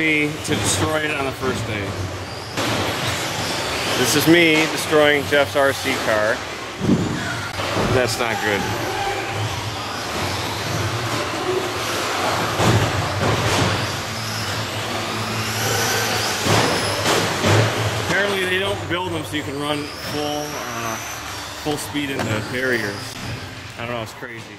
me to destroy it on the first day. This is me destroying Jeff's RC car. That's not good. Apparently they don't build them so you can run full uh, full speed into barriers. I don't know, it's crazy.